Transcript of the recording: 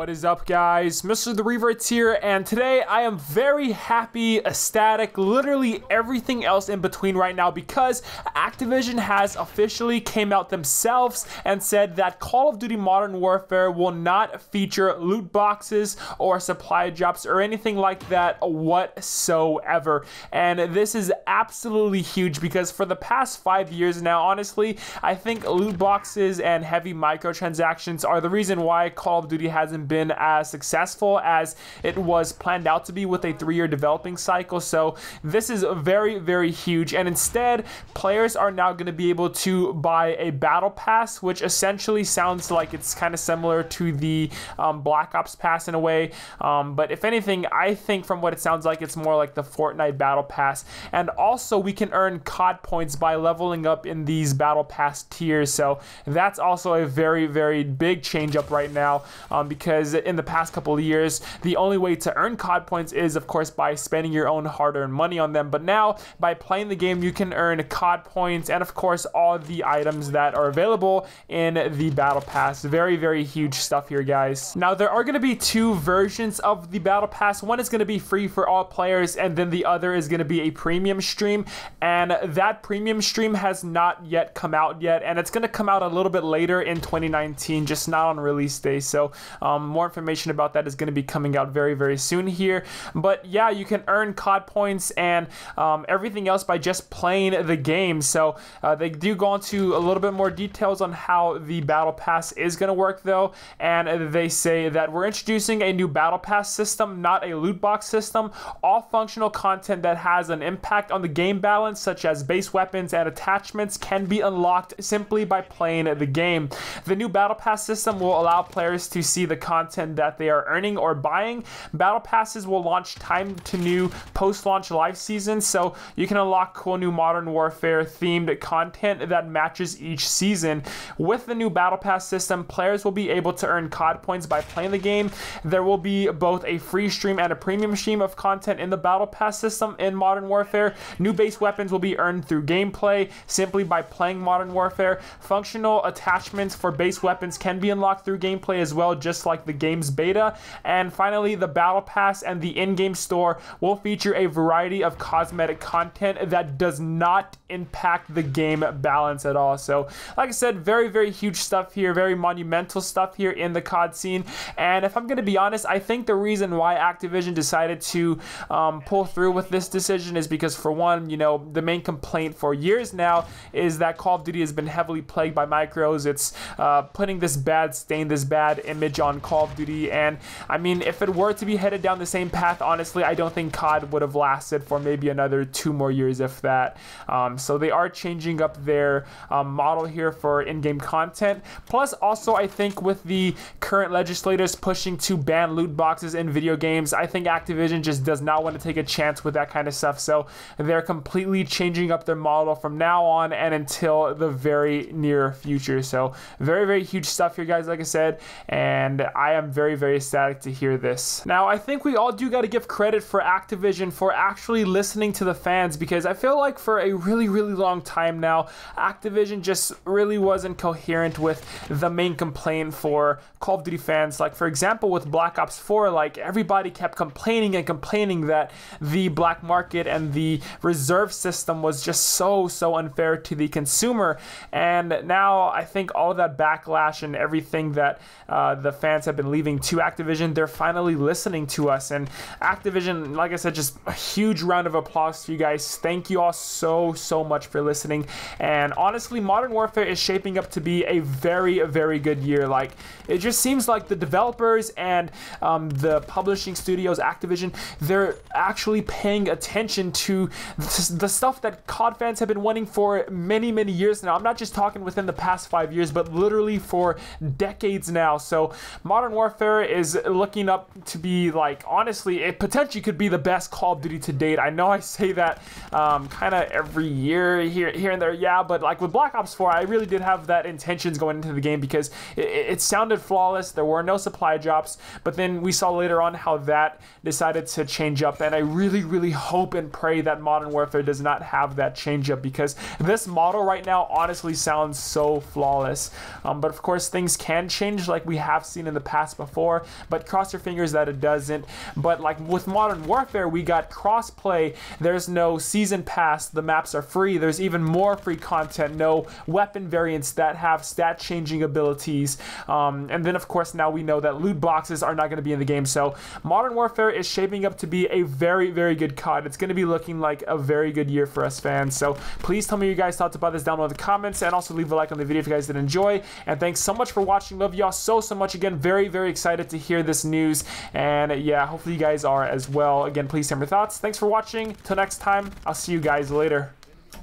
What is up guys? Mr. The Revertz here and today I am very happy, ecstatic, literally everything else in between right now because Activision has officially came out themselves and said that Call of Duty Modern Warfare will not feature loot boxes or supply drops or anything like that whatsoever. And this is absolutely huge because for the past five years now, honestly, I think loot boxes and heavy microtransactions are the reason why Call of Duty hasn't been as successful as it was planned out to be with a three year developing cycle. So this is very, very huge. And instead, players are now going to be able to buy a battle pass, which essentially sounds like it's kind of similar to the um, Black Ops pass in a way. Um, but if anything, I think from what it sounds like, it's more like the Fortnite battle pass. And also, we can earn COD points by leveling up in these battle pass tiers. So that's also a very, very big change up right now um, because because in the past couple of years, the only way to earn COD points is, of course, by spending your own hard earned money on them. But now, by playing the game, you can earn COD points and, of course, all the items that are available in the Battle Pass. Very, very huge stuff here, guys. Now, there are going to be two versions of the Battle Pass. One is going to be free for all players, and then the other is going to be a premium stream. And that premium stream has not yet come out yet, and it's going to come out a little bit later in 2019, just not on release day. So, um, um, more information about that is going to be coming out very, very soon here. But yeah, you can earn COD points and um, everything else by just playing the game. So uh, they do go into a little bit more details on how the Battle Pass is going to work, though. And they say that we're introducing a new Battle Pass system, not a loot box system. All functional content that has an impact on the game balance, such as base weapons and attachments, can be unlocked simply by playing the game. The new Battle Pass system will allow players to see the content that they are earning or buying. Battle passes will launch time to new post-launch live seasons, so you can unlock cool new Modern Warfare themed content that matches each season. With the new Battle Pass system, players will be able to earn COD points by playing the game. There will be both a free stream and a premium stream of content in the Battle Pass system in Modern Warfare. New base weapons will be earned through gameplay simply by playing Modern Warfare. Functional attachments for base weapons can be unlocked through gameplay as well, just like like the game's beta. And finally, the Battle Pass and the in-game store will feature a variety of cosmetic content that does not impact the game balance at all. So, like I said, very, very huge stuff here, very monumental stuff here in the COD scene. And if I'm going to be honest, I think the reason why Activision decided to um, pull through with this decision is because, for one, you know, the main complaint for years now is that Call of Duty has been heavily plagued by micros. It's uh, putting this bad stain, this bad image on Call of Duty. And I mean, if it were to be headed down the same path, honestly, I don't think COD would have lasted for maybe another two more years, if that. Um, so they are changing up their um, model here for in-game content. Plus, also, I think with the current legislators pushing to ban loot boxes in video games, I think Activision just does not want to take a chance with that kind of stuff. So they're completely changing up their model from now on and until the very near future. So very, very huge stuff here, guys, like I said. And I am very, very ecstatic to hear this. Now, I think we all do got to give credit for Activision for actually listening to the fans because I feel like for a really, really long time now, Activision just really wasn't coherent with the main complaint for Call of Duty fans. Like, for example, with Black Ops 4, like everybody kept complaining and complaining that the black market and the reserve system was just so, so unfair to the consumer. And now I think all that backlash and everything that uh, the fans fans have been leaving to Activision, they're finally listening to us. And Activision, like I said, just a huge round of applause to you guys. Thank you all so, so much for listening. And honestly, Modern Warfare is shaping up to be a very, very good year. Like, it just seems like the developers and um, the publishing studios, Activision, they're actually paying attention to the stuff that COD fans have been wanting for many, many years now. I'm not just talking within the past five years, but literally for decades now. So Modern Warfare is looking up to be like honestly, it potentially could be the best Call of Duty to date. I know I say that um, kind of every year here here and there, yeah, but like with Black Ops 4, I really did have that intentions going into the game because it, it sounded flawless. There were no supply drops, but then we saw later on how that decided to change up, and I really, really hope and pray that Modern Warfare does not have that change up because this model right now honestly sounds so flawless. Um, but of course, things can change, like we have seen in the pass before, but cross your fingers that it doesn't. But like with Modern Warfare, we got crossplay. There's no season pass. The maps are free. There's even more free content. No weapon variants that have stat changing abilities. Um, and then of course now we know that loot boxes are not going to be in the game. So Modern Warfare is shaping up to be a very very good COD. It's going to be looking like a very good year for us fans. So please tell me your guys' thoughts about this down below in the comments, and also leave a like on the video if you guys did enjoy. And thanks so much for watching. Love y'all so so much. Again, very very excited to hear this news, and yeah, hopefully you guys are as well. Again, please me your thoughts. Thanks for watching. Till next time, I'll see you guys later.